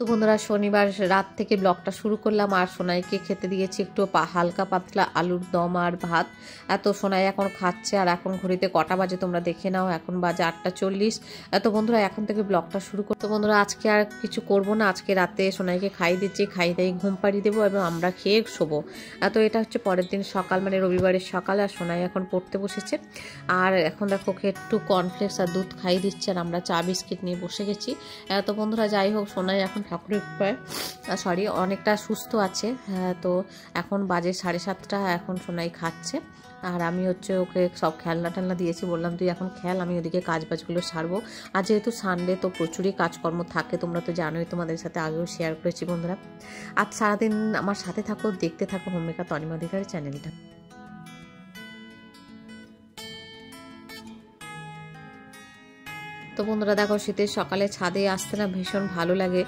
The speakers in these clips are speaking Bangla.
তো বন্ধুরা, শনিবার রাত থেকে ব্লগটা শুরু করলাম। আর সোনাইকে খেতে দিয়েছি একটু হালকা পাতলা আলুর দম আর ভাত। এত সোনাই এখন খাচ্ছে, আর এখন ঘড়িতে কটা বাজে তোমরা দেখে নাও। এখন বাজে আটটা চল্লিশ। এত বন্ধুরা, এখন থেকে ব্লগটা শুরু করতো বন্ধুরা, আজকে আর কিছু করব না। আজকে রাতে সোনাইকে খাই দিচ্ছি, খাই দিয়ে ঘুম পাড়িয়ে দেবো এবং আমরা খেয়ে শোবো। এত এটা হচ্ছে পরের দিন সকাল মানে রবিবারের সকাল, আর সোনাই এখন পড়তে বসেছে। আর এখন দেখো একটু কর্নফ্লেক্স আর দুধ খাই দিচ্ছে, আর আমরা চা বিস্কিট নিয়ে বসে গেছি। এত বন্ধুরা, যাই হোক, সোনাই এখন ঠাকুরের কৃপায় সরি অনেকটা সুস্থ আছে। তো এখন বাজে সাড়ে সাতটা, এখন সোনাই খাচ্ছে। আর আমি হচ্ছে ওকে সব খেলনা টেলনা দিয়েছি, বললাম, তুই এখন খেল, আমি ওদিকে কাজ বাজগুলো সারবো। আর যেহেতু সানডে তো প্রচুরই কাজকর্ম থাকে, তোমরা তো জানোই, তোমাদের সাথে আগেও শেয়ার করেছি বন্ধুরা। আজ সারাদিন আমার সাথে থাকো, দেখতে থাকো হোমমেকার তনিমাধিকারের চ্যানেলটা তো বন্ধুরা দেখো শীতের সকালে ছাদে আসতে না ভীষণ ভালো লাগে।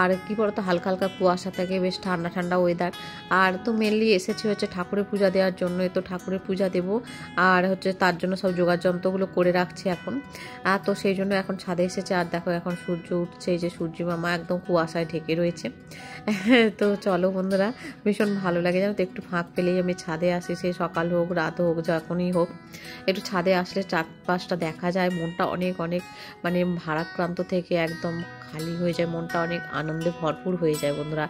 আর কি বলতো, হালকা হালকা কুয়াশা থাকে, বেশ ঠান্ডা ঠান্ডা ওয়েদার আর তো মেনলি এসেছি হচ্ছে ঠাকুরের পূজা দেওয়ার জন্য তো ঠাকুরের পূজা দেব। আর হচ্ছে তার জন্য সব যোগার যন্ত্রগুলো করে রাখছি এখন। আর তো সেই জন্য এখন ছাদে এসেছে। আর দেখো এখন সূর্য উঠছে, এই যে সূর্য মামা একদম কুয়াশায় ঢেকে রয়েছে। তো চলো বন্ধুরা, ভীষণ ভালো লাগে। জানো তো, একটু ফাঁক পেলেই আমি ছাদে আসি। সে সকাল হোক, রাত হোক, যখনই হোক। একটু ছাদে আসলে চারপাশটা দেখা যায়। মনটা অনেক অনেক মানে ভারাক্রান্ত থেকে একদম খালি হয়ে যায় মনটা অনেক আনন্দে ভরপুর হয়ে যায় বন্ধুরা।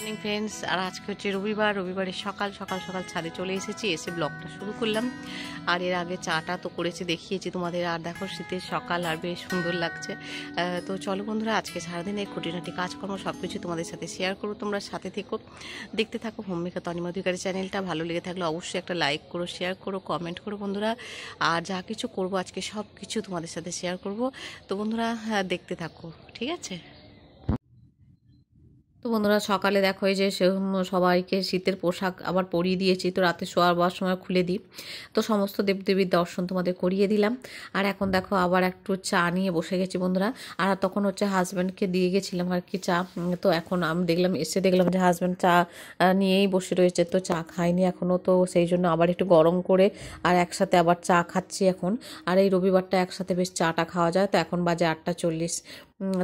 মর্নিং ফ্রেন্ডস আর আজকে হচ্ছে রবিবার। রবিবারের সকাল সকাল সকাল ছাদে চলে এসেছি। এসে ব্লগটা শুরু করলাম। আর এর আগে চাটা তো করেছি দেখিয়েছি তোমাদের। আর দেখো শীতের সকাল আর বেশ সুন্দর লাগছে। তো চলো বন্ধুরা আজকে সারাদিনের খুঁটিনাটি কাজকর্ম সব কিছু তোমাদের সাথে শেয়ার করো তোমরা সাথে থেকো। দেখতে থাকো হোমমেকার তনিমাধিকারী চ্যানেলটা ভালো লেগে থাকলে অবশ্যই একটা লাইক করো শেয়ার করো কমেন্ট করো বন্ধুরা। আর যা কিছু করব আজকে সব কিছু তোমাদের সাথে শেয়ার করব। তো বন্ধুরা হ্যাঁ, দেখতে থাকো ঠিক আছে? তো বন্ধুরা সকালে দেখো এই যে সবাইকে শীতের পোশাক আবার পরিয়ে দিয়েছি। তো রাতে শোয়ার সময় খুলে দিই। তো সমস্ত দেবদেবীর দর্শন তোমাদের করিয়ে দিলাম। আর এখন দেখো আবার একটু চা নিয়ে বসে গেছি বন্ধুরা। আর তখন হচ্ছে হাজব্যান্ডকে দিয়ে গেছিলাম আর কি চা। তো এখন আমি দেখলাম, এসে দেখলাম যে হাজব্যান্ড চা নিয়েই বসে রয়েছে। তো চা খাইনি এখনও তো সেই জন্য আবার একটু গরম করে আর একসাথে আবার চা খাচ্ছি এখন। আর এই রবিবারটা একসাথে বেশ চাটা খাওয়া যায়। তো এখন বাজে আটটা চল্লিশ।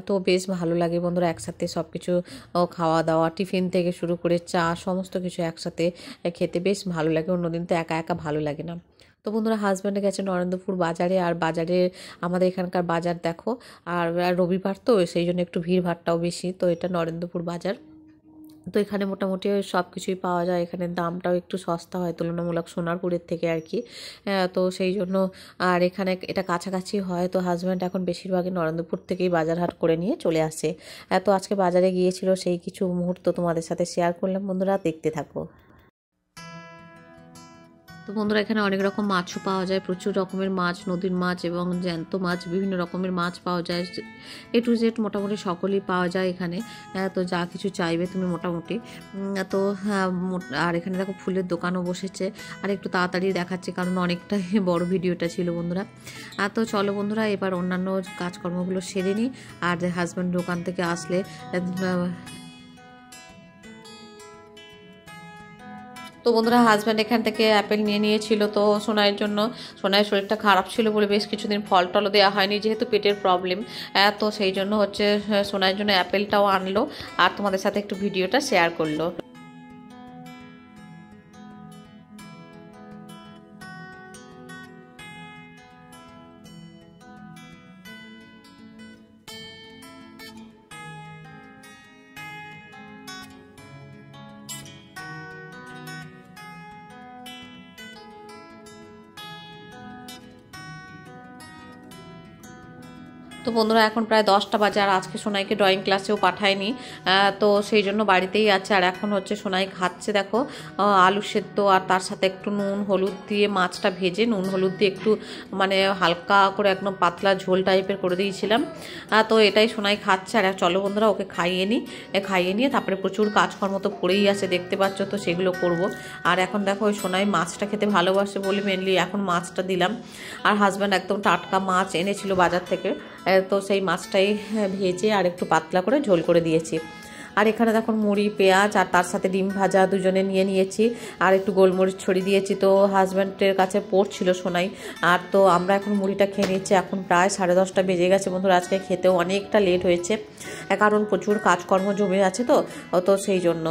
তো বেশ ভালো লাগে বন্ধুরা, একসাথে সব কিছু খাওয়া দাওয়া টিফিন থেকে শুরু করে চা, সমস্ত কিছু একসাথে খেতে বেশ ভালো লাগে। অন্যদিন তো একা একা ভালো লাগে না। তো বন্ধুরা হাজব্যান্ডে গেছে নরেন্দ্রপুর বাজারে, আর বাজারে আমাদের এখানকার বাজার দেখো, আর রবিবার তো, সেই জন্য একটু ভিড় ভাড়টাও বেশি, তো এটা নরেন্দ্রপুর বাজার। তো এখানে মোটামুটি সব কিছুই পাওয়া যায়। এখানে দামটাও একটু সস্তা হয়, তুলনামূলক সোনারপুরের থেকে আর কি। তো সেই জন্য আর এখানে এটা কাছাকাছি হয়, তো হাজব্যান্ড এখন বেশিরভাগই নরেন্দ্রপুর থেকেই বাজার হাট করে নিয়ে চলে আসে। তো আজকে বাজারে গিয়েছিল সেই কিছু মুহূর্ত তোমাদের সাথে শেয়ার করলাম। বন্ধুরা, দেখতে থাকো। তো বন্ধুরা এখানে অনেক রকম মাছও পাওয়া যায় প্রচুর রকমের মাছ নদীর মাছ এবং জ্যান্ত মাছ বিভিন্ন রকমের মাছ পাওয়া যায়। এ টু জেড মোটামুটি সকলেই পাওয়া যায় এখানে। তো যা কিছু চাইবে তুমি মোটামুটি। তো হ্যাঁ, আর এখানে দেখো ফুলের দোকানও বসেছে। আর একটু তাড়াতাড়ি দেখাচ্ছে কারণ অনেকটাই বড় ভিডিওটা ছিল বন্ধুরা। আর তো চলো বন্ধুরা এবার অন্যান্য কাজকর্মগুলো সেরে নিই। আর হাজব্যান্ড দোকান থেকে আসলে তো বন্ধুরা হাজব্যান্ড এখান থেকে অ্যাপেল নিয়ে নিয়েছিল তো সোনাইয়ের জন্য। সোনাইয়ের শরীরটা খারাপ ছিল বলে বেশ কিছুদিন ফল টলও দেওয়া হয়নি, যেহেতু পেটের প্রবলেম তো সেই জন্য হচ্ছে সোনাইয়ের জন্য অ্যাপেলটাও আনলো আর তোমাদের সাথে একটু ভিডিওটা শেয়ার করল। তো বন্ধুরা, এখন প্রায় দশটা বাজে আর আজকে সোনাইকে ড্রয়িং ক্লাসেও পাঠায়নি। তো সেই জন্য বাড়িতেই আছে। আর এখন হচ্ছে সোনাই খাচ্ছে, দেখো আলু সেদ্ধ আর তার সাথে একটু নুন হলুদ দিয়ে মাছটা ভেজে, নুন হলুদ দিয়ে একটু মানে হালকা করে একদম পাতলা ঝোল টাইপের করে দিয়েছিলাম। তো এটাই সোনাই খাচ্ছে। আর চলো বন্ধুরা, ওকে খাইয়ে নিই খাইয়ে নিয়ে তারপরে প্রচুর কাজকর্ম তো পড়েই আছে দেখতে পাচ্ছ তো, সেগুলো করব। আর এখন দেখো, ওই সোনাই মাছটা খেতে ভালোবাসে বলে মেনলি এখন মাছটা দিলাম। আর হাজব্যান্ড একদম টাটকা মাছ এনেছিল বাজার থেকে। তো সেই মাছটাই ভেজে আর একটু পাতলা করে ঝোল করে দিয়েছি। আর এখানে দেখুন মুড়ি, পেঁয়াজ আর তার সাথে ডিম ভাজা দুজনে নিয়ে নিয়েছি। আর একটু গোলমরিচ ছড়িয়ে দিয়েছি তো হাজব্যান্ডের কাছে পড়ছিল সোনাই। আর তো আমরা এখন মুড়িটা খেয়ে নিচ্ছি। এখন প্রায় সাড়ে দশটা বেজে গেছে বন্ধুরা, আজকে খেতেও অনেকটা লেট হয়েছে। কারণ প্রচুর কাজকর্ম জমে আছে তো তো সেই জন্য।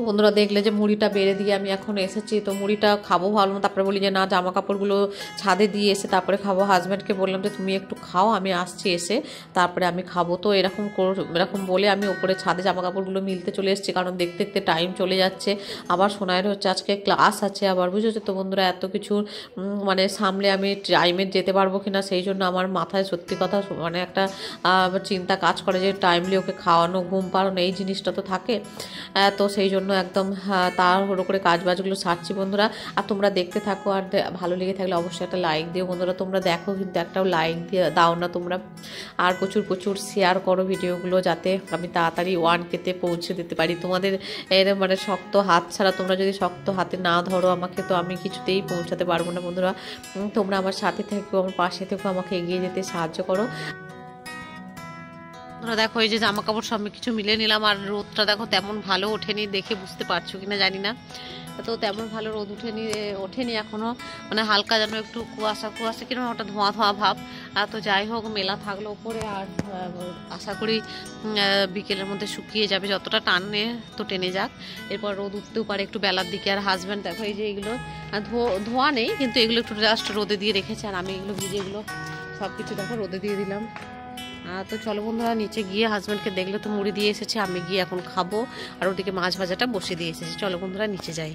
তো বন্ধুরা দেখলে যে মুড়িটা বেড়ে দিয়ে আমি এখন এসেছি। তো মুড়িটা খাব ভালো না তারপরে বলি যে না জামা কাপড়গুলো ছাদে দিয়ে এসে তারপরে খাব। হাজব্যান্ডকে বললাম যে, তুমি একটু খাও, আমি আসছি এসে তারপরে আমি খাব। তো এরকম এরকম বলে আমি ওপরে ছাদে জামা কাপড়গুলো মিলতে চলে এসেছি, কারণ দেখতে দেখতে টাইম চলে যাচ্ছে। আবার সোনায়ের হচ্ছে আজকে ক্লাস আছে আবার, বুঝেছ তো বন্ধুরা? এত কিছু মানে সামলে আমি টাইমে যেতে পারব কিনা, সেই জন্য আমার মাথায় সত্যি কথা মানে একটা চিন্তা কাজ করে যে টাইমলি ওকে খাওয়ানো, ঘুম পাড়ানো, এই জিনিসটা তো থাকে। তো সেই জন্য একদম হ্যাঁ, তাড়াহুড়ো করে কাজ বাজগুলো সারছি বন্ধুরা। আর তোমরা দেখতে থাকো আর ভালো লেগে থাকলে অবশ্যই একটা লাইক দিও বন্ধুরা। তোমরা দেখো কিন্তু একটাও লাইক দিয়ে দাও না তোমরা। আর প্রচুর প্রচুর শেয়ার করো ভিডিওগুলো যাতে আমি তাড়াতাড়ি ওয়ান কেতে পৌঁছে দিতে পারি। তোমাদের এর মানে শক্ত হাত ছাড়া তোমরা যদি শক্ত হাতে না ধরো আমাকে তো আমি কিছুতেই পৌঁছাতে পারব না বন্ধুরা। তোমরা আমার সাথে থেকো আমার পাশে থেকো আমাকে এগিয়ে যেতে সাহায্য করো। তোমরা দেখো, এই যে জামা কাপড় সব কিছু মিলে নিলাম, আর রোদটা দেখো তেমন ভালো ওঠেনি দেখে বুঝতে পারছ কিনা জানি না। তো তেমন ভালো রোদ উঠেনি, ওঠেনি এখনও। মানে হালকা যেন একটু কুয়াশা কুয়াশা কীরকম ওটা ধোঁয়া ধোঁয়া ভাব। আর তো যাই হোক, মেলা থাকল ওপরে, আর আশা করি বিকেলের মধ্যে শুকিয়ে যাবে। যতটা টানে তো টেনে যাক। এরপর রোদ উঠতেও পারে একটু বেলার দিকে। আর হাজব্যান্ড দেখো, এই যে এগুলো ধোয়া নেই, কিন্তু এগুলো একটু জাস্ট রোদে দিয়ে রেখেছে। আর আমি এগুলো ভিজে এগুলো সব কিছু দেখো রোদে দিয়ে দিলাম। তো চলো বন্ধুরা, নিচে গিয়ে হাজব্যান্ডকে দেখলে তো মুড়ি দিয়ে এসেছে, আমি গিয়ে এখন খাব। আর ওদিকে মাছ ভাজাটা বসে দিয়ে এসেছি। চলো বন্ধুরা, নিচে যাই।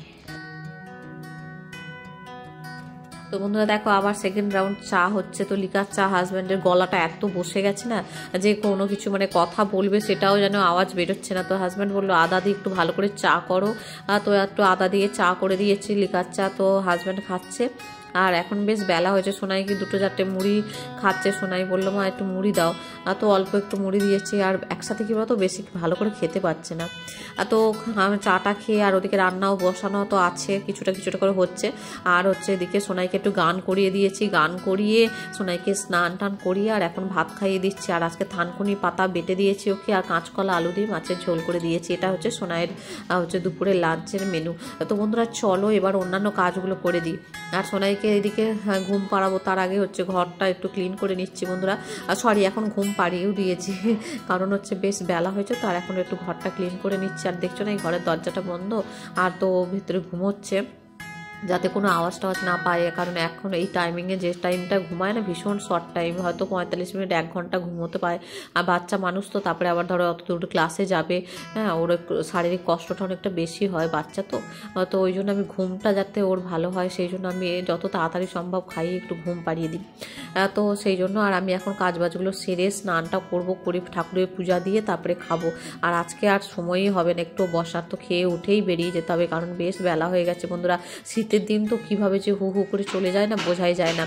তো বন্ধুরা, দেখো আবার সেকেন্ড রাউন্ড চা হচ্ছে। তো লিকার চা হাজব্যান্ডের গলাটা এত বসে গেছে না, যে কোনো কিছু মানে কথা বলবে, সেটাও যেন আওয়াজ বেরোচ্ছে না। তো হাজব্যান্ড বলল, আদা দিয়ে একটু ভালো করে চা করো। তো একটু আদা দিয়ে চা করে দিয়েছি লিকার চা। তো হাজব্যান্ড খাচ্ছে। আর এখন বেশ বেলা হয়েছে সোনাই কি দুটো চারটে মুড়ি খাচ্ছে, সোনাই বলল, মা, একটু মুড়ি দাও। আর তো অল্প একটু মুড়ি দিয়েছি, আর একসাথে কি বলতো, বেশি ভালো করে খেতে পারছে না। আর তো চাটা খেয়ে আর ওদিকে রান্নাও বসানো তো আছে, কিছুটা কিছুটা করে হচ্ছে। আর হচ্ছে এদিকে সোনাইকে একটু গান করিয়ে দিয়েছি, গান করিয়ে সোনাইকে স্নান টান করিয়ে আর এখন ভাত খাইয়ে দিচ্ছি। আর আজকে থানকুনি পাতা বেটে দিয়েছি ওকে, আর কাঁচকলা, আলু দিয়ে মাছের ঝোল করে দিয়েছি। এটা হচ্ছে সোনাইয়ের হচ্ছে দুপুরের লাঞ্চের মেনু তো বন্ধুরা, চলো এবার অন্যান্য কাজগুলো করে দিই। আর সোনাইকে এদিকে হ্যাঁ, ঘুম পাড়াবো। তার আগে হচ্ছে ঘরটা একটু ক্লিন করে নিচ্ছি বন্ধুরা। সরি এখন ঘুম পাড়িয়েও দিয়েছি। কারণ হচ্ছে বেশ বেলা হয়েছে তার এখন একটু ঘরটা ক্লিন করে নিচ্ছি। আর দেখছ না এই ঘরের দরজাটা বন্ধ আর তো ভিতরে ঘুমোচ্ছে। যাতে কোনো আওয়াজ টাওয়াজ না পায়, কারণ এখন এই টাইমিংয়ে যে টাইমটা ঘুমায় না, ভীষণ শর্ট টাইম হয়তো পঁয়তাল্লিশ মিনিট, এক ঘণ্টা ঘুমোতে পায় আর বাচ্চা মানুষ তো, তারপরে আবার ধরো অত দূর ক্লাসে যাবে হ্যাঁ ওর শারীরিক কষ্টটা অনেকটা বেশি হয় বাচ্চা তো। তো ওই জন্য আমি ঘুমটা যাতে ওর ভালো হয়, সেই জন্য আমি যত তাড়াতাড়ি সম্ভব খাইয়ে একটু ঘুম পাড়িয়ে দিই। তো সেই জন্য আর আমি এখন কাজ বাজগুলো সেরে স্নানটা করব, করে ঠাকুরের পূজা দিয়ে তারপরে খাব। আর আজকে আর সময়ই হবে না, একটু বসার তো খেয়ে উঠেই বেরিয়ে যেতে হবে, কারণ বেশ বেলা হয়ে গেছে বন্ধুরা। শীতের দিন তো কীভাবে যে হু হু করে চলে যায় না, বোঝাই যায় না।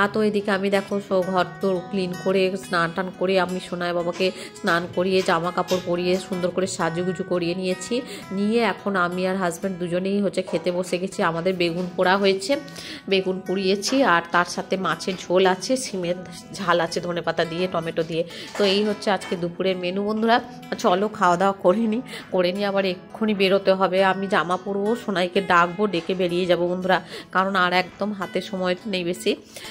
আর তো এদিকে আমি দেখো ঘর তো ক্লিন করে, স্নান টান করে আমি সোনায় বাবাকে স্নান করিয়ে, জামা কাপড় পরিয়ে, সুন্দর করে সাজুগুজু করিয়ে নিয়েছি। নিয়ে এখন আমি আর হাজব্যান্ড দুজনেই হচ্ছে খেতে বসে গেছি, আমাদের বেগুন পোড়া হয়েছে, বেগুন পুড়িয়েছি আর তার সাথে মাছের ঝোল আছে। সিমের ঝাল আছে ধনে পাতা দিয়ে, টমেটো দিয়ে। তো এই হচ্ছে আজকে দুপুরের মেনু বন্ধুরা। চলো খাওয়া দাওয়া করে নিই করে নিয়ে আবার এক্ষুনি বেরোতে হবে। আমি জামা পরবো, সোনাইকে ডাকবো, ডেকে বেরিয়ে যাব বন্ধুরা। কারণ আর একদম হাতে সময় নেই বেশি।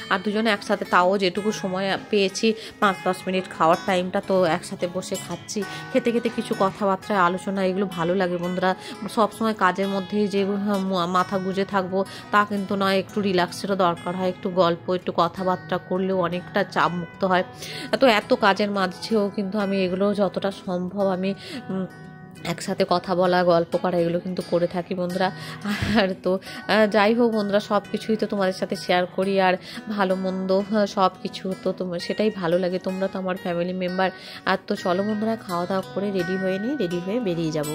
আর দুজনে একসাথে তাও যেটুকু সময় পেয়েছি, পাঁচ দশ মিনিট খাওয়ার টাইমটা তো একসাথে বসে খাচ্ছি। খেতে খেতে কিছু কথাবার্তা, আলোচনা, এগুলো ভালো লাগে বন্ধুরা। সবসময় কাজের মধ্যেই যে মাথা গুজে থাকব, তা কিন্তু নয়। একটু রিল্যাক্সেরও দরকার হয়, একটু গল্প, একটু কথাবার্তা করলেও অনেকটা চাপ মুক্ত হয়। তো এত কাজের মাঝেও কিন্তু আমি এগুলো যতটা সম্ভব আমি একসাথে কথা বলা, গল্প করা এগুলো কিন্তু করে থাকি বন্ধুরা। আর তো যাই হোক বন্ধুরা সব কিছুই তো তোমাদের সাথে শেয়ার করি আর ভালো, মন্দ সব কিছু তো তোমার সেটাই ভালো লাগে। তোমরা তো আমার ফ্যামিলি মেম্বার আর তো চলো বন্ধুরা খাওয়া দাওয়া করে রেডি হয়ে নিই রেডি হয়ে বেরিয়ে যাব।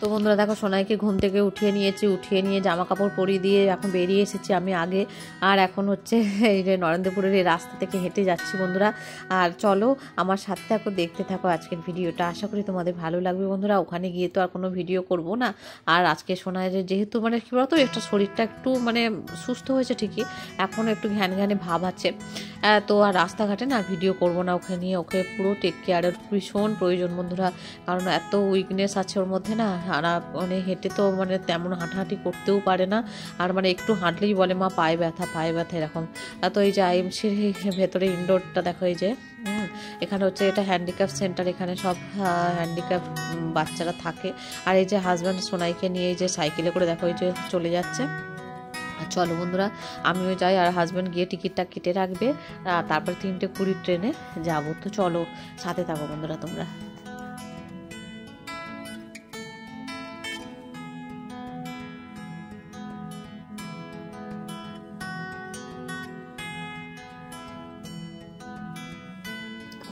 তো বন্ধুরা দেখো, সোনাইকে ঘুম থেকে উঠিয়ে নিয়েছি, উঠিয়ে নিয়ে জামা কাপড় পরিয়ে দিয়ে এখন বেরিয়ে এসেছি আমি আগে। আর এখন হচ্ছে এই যে নরেন্দ্রপুরের এই রাস্তা থেকে হেঁটে যাচ্ছি বন্ধুরা। আর চলো আমার সাথে থাকো, দেখতে থাকো আজকের ভিডিওটা। আশা করি তোমাদের ভালো লাগবে বন্ধুরা। ওখানে গিয়ে তো আর কোনো ভিডিও করব না। আর আজকে যে যেহেতু মানে কী বলতো, একটা শরীরটা একটু মানে সুস্থ হয়েছে ঠিকই এখনও একটু ঘ্যান ঘ্যানে ভাব আছে। তো আর রাস্তাঘাটে না ভিডিও করব না ওকে নিয়ে। ওকে পুরো টেক কেয়ারের ভীষণ প্রয়োজন বন্ধুরা। কারণ এত উইকনেস আছে ওর মধ্যে না আর মানে হেঁটে তো মানে তেমন হাঁটাহাঁটি করতেও পারে না। আর মানে একটু হাঁটলেই বলে, মা, পায়ে ব্যথা পায়ে ব্যথা এরকম। তো এই যে আইএমসির ভেতরে ইনডোরটা দেখো, এই যে এখানে হচ্ছে এটা হ্যান্ডিক্যাপ সেন্টার এখানে সব হ্যান্ডিক্যাপ বাচ্চারা থাকে। আর এই যে হাজব্যান্ড সোনাইকে নিয়ে এই যে সাইকেলে করে দেখো, এই যে চলে যাচ্ছে। চলো বন্ধুরা, আমিও যাই, আর হাজব্যান্ড গিয়ে টিকিটটা কেটে রাখবে। তারপর তিনটে কুড়ির ট্রেনে যাব। তো চলো, সাথে থাকো বন্ধুরা তোমরা।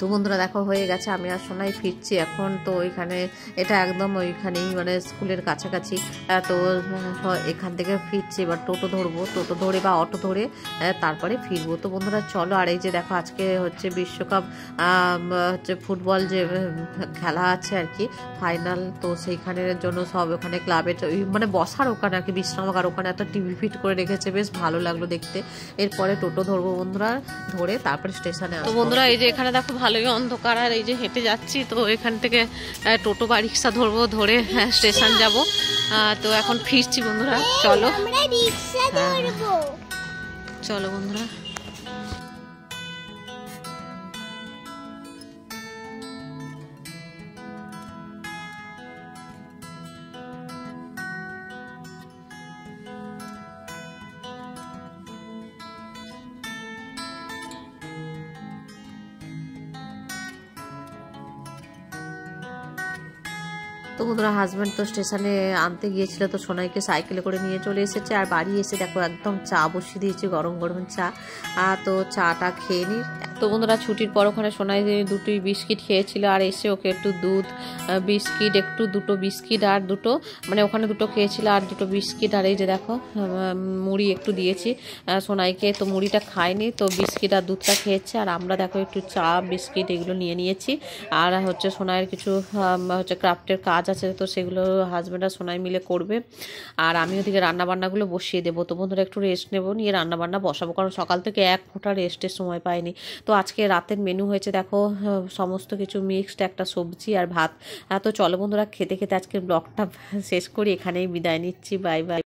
তো বন্ধুরা দেখো হয়ে গেছে আমি আর সোনাই ফিরছি এখন। তো ওইখানে এটা একদম ওইখানেই মানে স্কুলের কাছাকাছি। তো এখান থেকে ফিরছি এবার টোটো ধরবো। টোটো ধরে বা অটো ধরে তারপরে ফিরবো। তো বন্ধুরা চলো আর এই যে দেখো আজকে হচ্ছে বিশ্বকাপ হচ্ছে ফুটবল যে খেলা আছে আর কি ফাইনাল তো সেইখানের জন্য সব ওখানে ক্লাবের মানে বসার ওখানে আর কি বিশ্রামাগার ওখানে এত টিভি ফিট করে রেখেছে বেশ ভালো লাগল দেখতে। এরপরে টোটো ধরবো বন্ধুরা ধরে তারপরে স্টেশনে তো বন্ধুরা এই যে এখানে দেখো ভালোই অন্ধকার আর এই যে হেঁটে যাচ্ছি তো এখান থেকে টোটো বা রিক্সা ধরবো ধরে হ্যাঁ, স্টেশন যাব। তো এখন ফিরছি বন্ধুরা চলো। হ্যাঁ। চলো বন্ধুরা। তো বন্ধুরা হাজব্যান্ড তো স্টেশনে আনতে গিয়েছিল, তো সোনাইকে সাইকেলে করে নিয়ে চলে এসেছে। আর বাড়ি এসে দেখো, একদম চা বসিয়ে দিয়েছে, গরম গরম চা। তো চাটা খেয়ে নি তো বন্ধুরা ছুটির পর ওখানে সোনাই দুটোই বিস্কিট খেয়েছিল, আর এসে ওকে একটু দুধ বিস্কিট, একটু দুটো বিস্কিট আর দুটো মানে ওখানে দুটো খেয়েছিল আর দুটো বিস্কিট, আর এই যে দেখো মুড়ি একটু দিয়েছি। সোনাইকে তো মুড়িটা খায়নি, তো বিস্কিট আর দুধটা খেয়েছে, আর আমরা দেখো একটু চা, বিস্কিট এগুলো নিয়ে নিয়েছি। আর হচ্ছে সোনাইয়ের কিছু হচ্ছে ক্রাফটের কাজ আছে, তো সেগুলো হাজব্যান্ড আর সোনাই মিলে করবে। আর আমি ওদিকে রান্নাবান্নাগুলো বসিয়ে দেবো, তো বন্ধুরা একটু রেস্ট নেব, নিয়ে রান্নাবান্না বসাবো, কারণ সকাল থেকে এক ফোঁটা রেস্টের সময় পাইনি। তো আজকে রাতের মেনু হয়েছে, দেখো, সমস্ত কিছু মিক্সড একটা সবজি আর ভাত। তো চলো বন্ধুরা, খেতে খেতে আজকের ব্লগটা শেষ করি, এখানেই বিদায় নিচ্ছি বাই বাই